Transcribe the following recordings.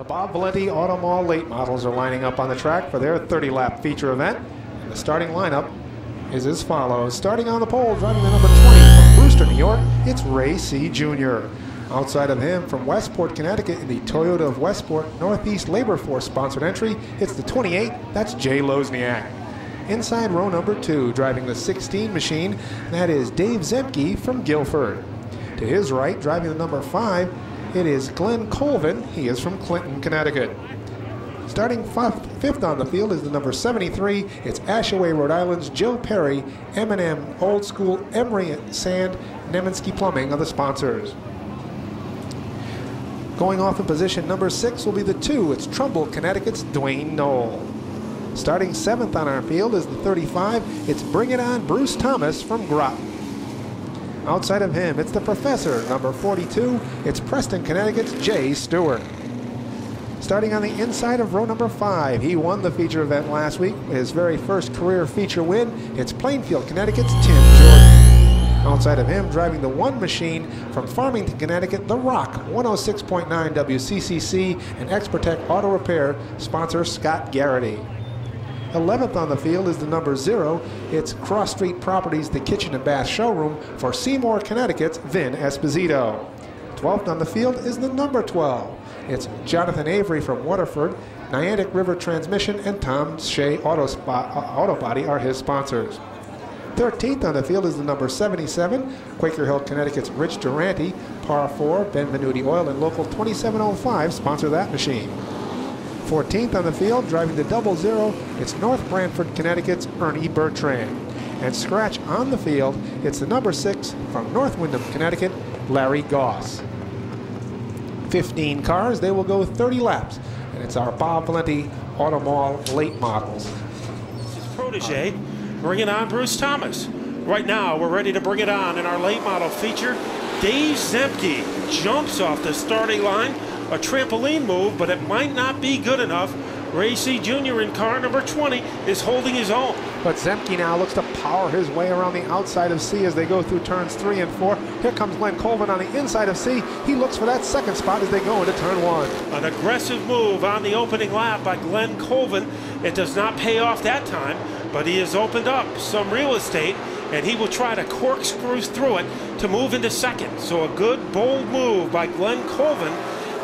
The Bob Valenti Auto Mall late models are lining up on the track for their 30 lap feature event. The starting lineup is as follows. Starting on the pole, driving the number 20 from Brewster, New York, it's Ray C. Jr. Outside of him, from Westport, Connecticut, in the Toyota of Westport Northeast Labor Force sponsored entry, it's the 28, that's Jay Lozniak. Inside row number two, driving the 16 machine, that is Dave Zemke from Guilford. To his right, driving the number five, it is Glenn Colvin. He is from Clinton, Connecticut. Starting fifth on the field is the number 73. It's Ashaway, Rhode Island's Joe Perry, M&M, Old School, Emery Sand, Nemensky Plumbing are the sponsors. Going off in position number six will be the two. It's Trumbull, Connecticut's Dwayne Knoll. Starting seventh on our field is the 35. It's Bring It On Bruce Thomas from Groton. Outside of him, it's the professor, number 42. It's Preston, Connecticut's Jay Stuart. Starting on the inside of row number five, he won the feature event last week. His very first career feature win. It's Plainfield, Connecticut's Tim Jordan. Outside of him, driving the one machine from Farmington, Connecticut, The Rock, 106.9 WCCC and Expertech Auto Repair sponsor Scott Garrity. 11th on the field is the number zero. It's Cross Street Properties, the kitchen and bath showroom for Seymour, Connecticut's Vin Esposito. 12th on the field is the number 12. It's Jonathan Avery from Waterford. Niantic River Transmission and Tom Shea Auto, uh, Auto Body are his sponsors. 13th on the field is the number 77, Quaker Hill, Connecticut's Rich Durante, par 4, Ben Benvenuti Oil and Local 2705 sponsor that machine. 14th on the field, driving the double zero, it's North Branford, Connecticut's Ernie Bertrand. And scratch on the field, it's the number six from North Windham, Connecticut, Larry Goss. 15 cars, they will go 30 laps. And it's our Bob Valenti Auto Mall late models. His protege, bring it on Bruce Thomas. Right now, we're ready to bring it on in our late model feature. Dave Zemke jumps off the starting line a trampoline move, but it might not be good enough. Ray Seay Jr. in car number 20 is holding his own. But Zemke now looks to power his way around the outside of C as they go through turns three and four. Here comes Glenn Colvin on the inside of C. He looks for that second spot as they go into turn one. An aggressive move on the opening lap by Glenn Colvin. It does not pay off that time, but he has opened up some real estate and he will try to corkscrew through it to move into second. So a good, bold move by Glenn Colvin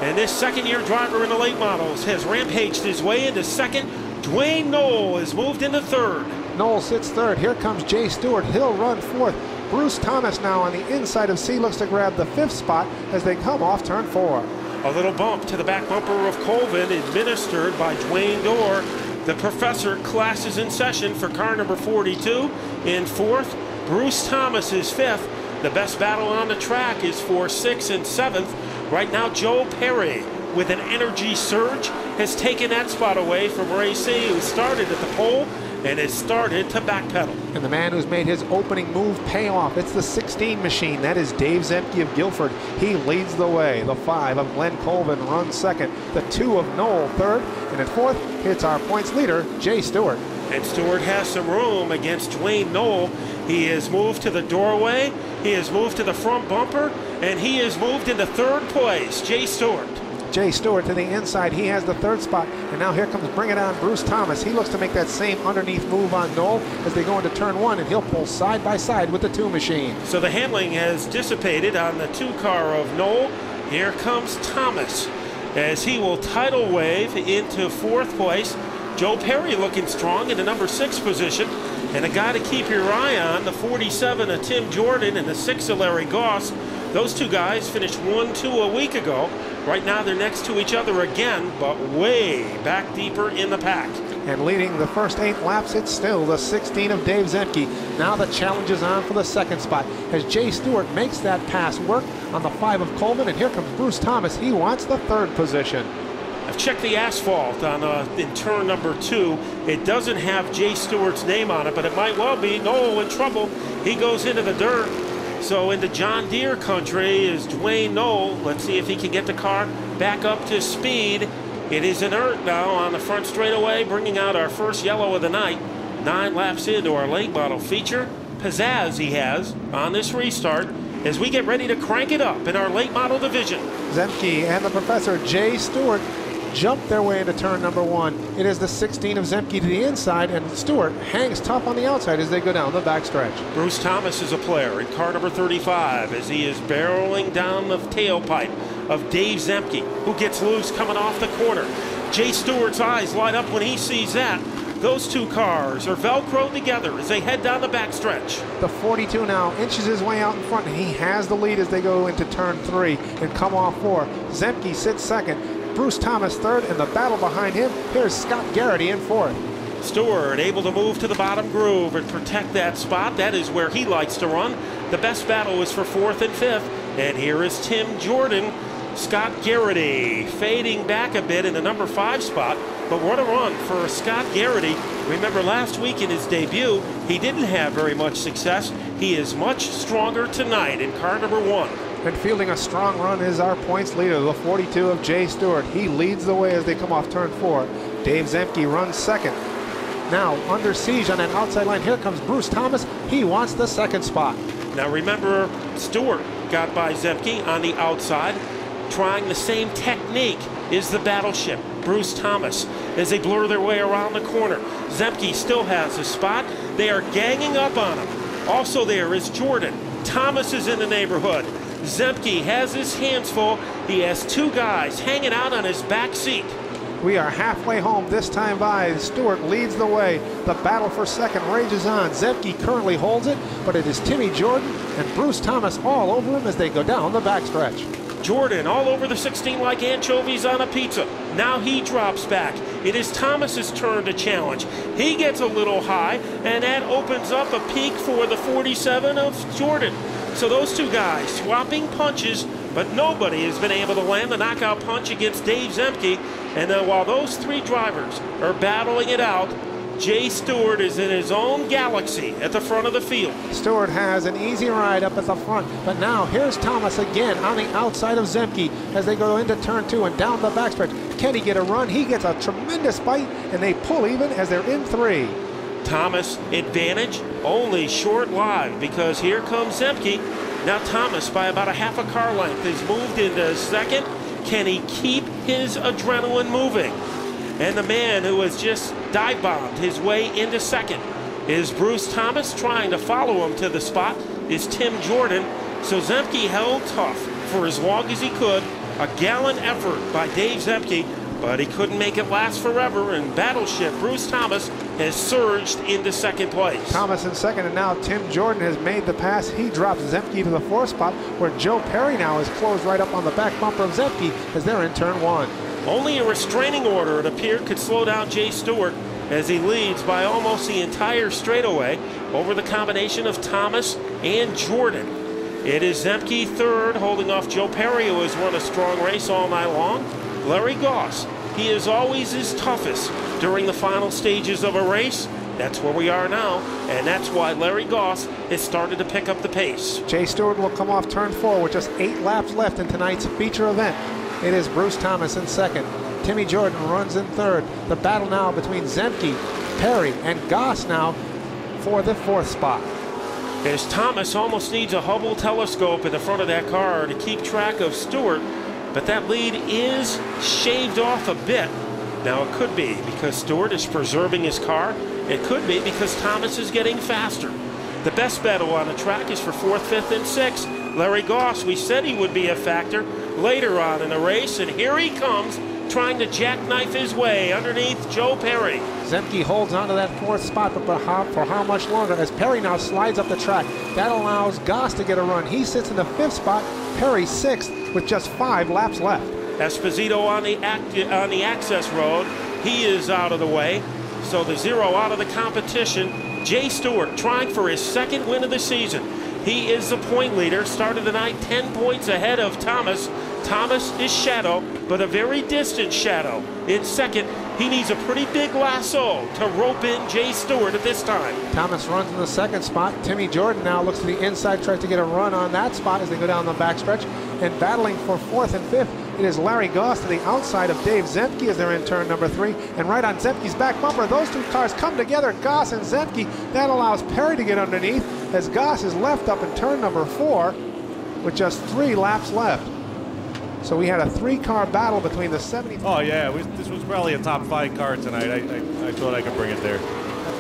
and this second year driver in the late models has rampaged his way into second. Dwayne Knoll has moved into third. Knoll sits third. Here comes Jay Stuart. He'll run fourth. Bruce Thomas now on the inside of C looks to grab the fifth spot as they come off turn four. A little bump to the back bumper of Colvin administered by Dwayne Dorr. The professor classes in session for car number 42. In fourth, Bruce Thomas is fifth. The best battle on the track is for sixth and seventh. Right now, Joe Perry, with an energy surge, has taken that spot away from Ray Seay, who started at the pole and has started to backpedal. And the man who's made his opening move pay off. It's the 16 machine. That is Dave Zemke of Guilford. He leads the way. The five of Glenn Colvin runs second. The two of Noel third. And in fourth, it's our points leader, Jay Stuart. And Stuart has some room against Dwayne Knoll. He has moved to the doorway. He has moved to the front bumper and he has moved into third place. Jay Stuart. Jay Stuart to the inside. He has the third spot. And now here comes Bring It On Bruce Thomas. He looks to make that same underneath move on Knoll as they go into turn one, and he'll pull side by side with the two machine. So the handling has dissipated on the two car of Knoll. Here comes Thomas as he will tidal wave into fourth place. Joe Perry looking strong in the number six position. And a guy to keep your eye on, the 47 of Tim Jordan and the six of Larry Goss. Those two guys finished 1-2 a week ago. Right now they're next to each other again, but way back deeper in the pack. And leading the first eight laps, it's still the 16 of Dave Zemke. Now the challenge is on for the second spot as Jay Stuart makes that pass work on the five of Coleman. And here comes Bruce Thomas. He wants the third position. I've checked the asphalt on uh, in turn number two. It doesn't have Jay Stuart's name on it, but it might well be. Noel in trouble. He goes into the dirt. So into John Deere country is Dwayne Noel. Let's see if he can get the car back up to speed. It is inert now on the front straightaway, bringing out our first yellow of the night. Nine laps into our late model feature. Pizzazz he has on this restart as we get ready to crank it up in our late model division. Zemke and the professor Jay Stuart jump their way into turn number one. It is the 16 of Zemke to the inside, and Stuart hangs tough on the outside as they go down the backstretch. Bruce Thomas is a player in car number 35 as he is barreling down the tailpipe of Dave Zemke, who gets loose coming off the corner. Jay Stuart's eyes light up when he sees that. Those two cars are velcroed together as they head down the backstretch. The 42 now inches his way out in front, and he has the lead as they go into turn three and come off four. Zemke sits second, Bruce Thomas third, and the battle behind him. Here's Scott Garrity in fourth. Stuart able to move to the bottom groove and protect that spot. That is where he likes to run. The best battle is for fourth and fifth. And here is Tim Jordan Scott Garrity fading back a bit in the number five spot, but what a run for Scott Garrity. Remember last week in his debut, he didn't have very much success. He is much stronger tonight in car number one. And fielding a strong run is our points leader, the 42 of Jay Stuart. He leads the way as they come off turn four. Dave Zemke runs second. Now under siege on that outside line. Here comes Bruce Thomas. He wants the second spot. Now remember, Stuart got by Zemke on the outside trying the same technique is the battleship. Bruce Thomas as they blur their way around the corner. Zemke still has a spot. They are ganging up on him. Also there is Jordan. Thomas is in the neighborhood. Zemke has his hands full. He has two guys hanging out on his back seat. We are halfway home this time by. Stuart leads the way. The battle for second rages on. Zemke currently holds it, but it is Timmy Jordan and Bruce Thomas all over him as they go down the backstretch. Jordan all over the 16 like anchovies on a pizza. Now he drops back. It is Thomas's turn to challenge. He gets a little high, and that opens up a peak for the 47 of Jordan. So those two guys swapping punches, but nobody has been able to land the knockout punch against Dave Zemke. And then while those three drivers are battling it out, Jay Stuart is in his own galaxy at the front of the field. Stuart has an easy ride up at the front, but now here's Thomas again on the outside of Zemke as they go into turn two and down the backstretch. Can he get a run? He gets a tremendous bite, and they pull even as they're in three. Thomas advantage only short lived because here comes Zemke. Now Thomas by about a half a car length is moved into second. Can he keep his adrenaline moving? And the man who has just dive bombed his way into second is Bruce Thomas. Trying to follow him to the spot is Tim Jordan. So Zemke held tough for as long as he could. A gallant effort by Dave Zemke, but he couldn't make it last forever. And Battleship Bruce Thomas has surged into second place. Thomas in second, and now Tim Jordan has made the pass. He drops Zemke to the fourth spot, where Joe Perry now is closed right up on the back bumper of Zemke as they're in turn one. Only a restraining order, it appeared, could slow down Jay Stuart as he leads by almost the entire straightaway over the combination of Thomas and Jordan. It is Zemke third, holding off Joe Perry, who has run a strong race all night long. Larry Goss, he is always his toughest during the final stages of a race. That's where we are now, and that's why Larry Goss has started to pick up the pace. Jay Stuart will come off turn four with just eight laps left in tonight's feature event. It is Bruce Thomas in second. Timmy Jordan runs in third. The battle now between Zemke, Perry, and Goss now for the fourth spot. As Thomas almost needs a Hubble telescope in the front of that car to keep track of Stuart, but that lead is shaved off a bit. Now it could be because Stuart is preserving his car. It could be because Thomas is getting faster. The best battle on the track is for fourth, fifth, and sixth. Larry Goss, we said he would be a factor later on in the race, and here he comes trying to jackknife his way underneath Joe Perry. Zemke holds on to that fourth spot, but for how, for how much longer? As Perry now slides up the track, that allows Goss to get a run. He sits in the fifth spot, Perry sixth, with just five laps left. Esposito on the act, on the access road, he is out of the way. So the zero out of the competition. Jay Stuart trying for his second win of the season. He is the point leader. Started the night 10 points ahead of Thomas. Thomas is shadow, but a very distant shadow. In second, he needs a pretty big lasso to rope in Jay Stuart at this time. Thomas runs in the second spot. Timmy Jordan now looks to the inside, tries to get a run on that spot as they go down the backstretch. And battling for fourth and fifth, it is Larry Goss to the outside of Dave Zemke as they're in turn number three. And right on Zemke's back bumper, those two cars come together, Goss and Zemke. That allows Perry to get underneath as Goss is left up in turn number four with just three laps left. So we had a three-car battle between the 70. Oh yeah, we, this was probably a top five car tonight. I, I, I thought I could bring it there.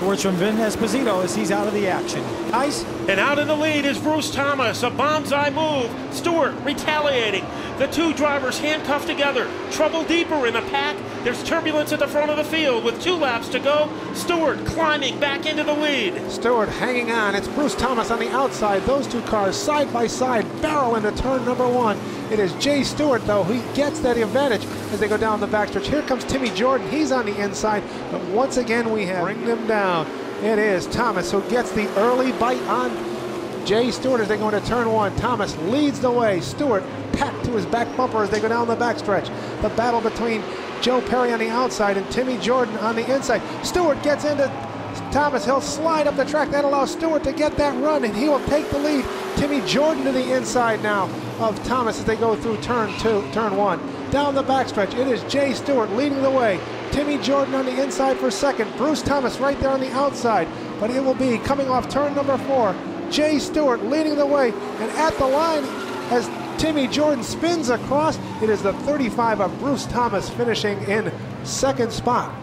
Words from Vin Esposito as he's out of the action. Guys, And out in the lead is Bruce Thomas, a bomb's eye move. Stuart retaliating. The two drivers handcuffed together. Trouble deeper in the pack. There's turbulence at the front of the field with two laps to go. Stuart climbing back into the lead. Stuart hanging on. It's Bruce Thomas on the outside. Those two cars side by side barrel into turn number one. It is Jay Stuart, though, He gets that advantage as they go down the backstretch. Here comes Timmy Jordan. He's on the inside. But once again, we have bring them down. It is Thomas who gets the early bite on Jay Stuart as they go into turn one. Thomas leads the way. Stuart packed to his back bumper as they go down the backstretch. The battle between Joe Perry on the outside and Timmy Jordan on the inside. Stuart gets into Thomas. He'll slide up the track. That allows Stuart to get that run, and he will take the lead. Timmy Jordan to the inside now of Thomas as they go through turn two, turn one. Down the backstretch, it is Jay Stuart leading the way. Timmy Jordan on the inside for second. Bruce Thomas right there on the outside. But it will be coming off turn number four. Jay Stuart leading the way. And at the line, as Timmy Jordan spins across, it is the 35 of Bruce Thomas finishing in second spot.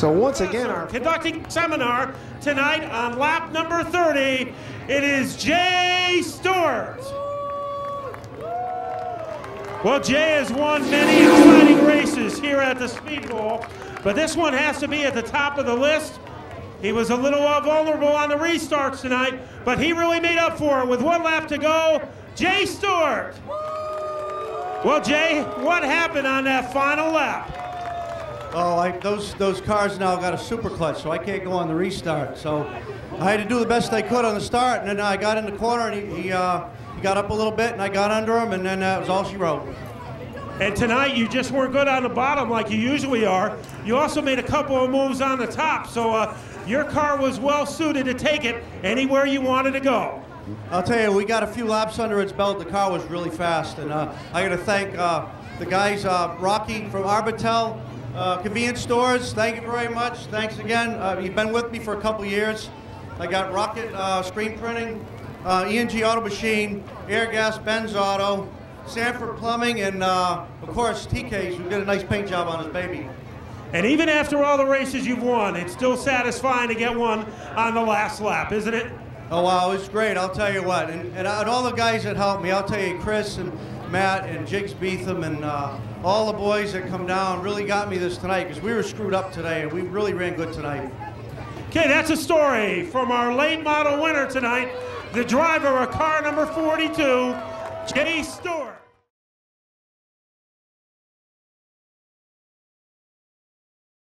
So once again, our Conducting seminar tonight on lap number 30. It is Jay Stuart. Well, Jay has won many exciting races here at the Speedbowl, but this one has to be at the top of the list. He was a little uh, vulnerable on the restarts tonight, but he really made up for it with one lap to go. Jay Stuart. Well, Jay, what happened on that final lap? Oh, I, those those cars now got a super clutch, so I can't go on the restart. So I had to do the best I could on the start, and then I got in the corner, and he he, uh, he got up a little bit, and I got under him, and then that was all she wrote. And tonight you just weren't good on the bottom like you usually are. You also made a couple of moves on the top, so uh, your car was well suited to take it anywhere you wanted to go. I'll tell you, we got a few laps under its belt. The car was really fast, and uh, I got to thank uh, the guys, uh, Rocky from Arbitel uh, Convenience Stores. Thank you very much. Thanks again. Uh, you've been with me for a couple years. I got Rocket uh, Screen Printing, uh, ENG Auto Machine, Air Gas Benz Auto, Sanford Plumbing, and uh, of course TK's who did a nice paint job on his baby. And even after all the races you've won, it's still satisfying to get one on the last lap, isn't it? Oh wow, it was great. I'll tell you what, and, and, and all the guys that helped me. I'll tell you, Chris and Matt and Jigs Beetham and uh, all the boys that come down really got me this tonight because we were screwed up today and we really ran good tonight. Okay, that's a story from our late model winner tonight, the driver of car number 42, Jay Stuart.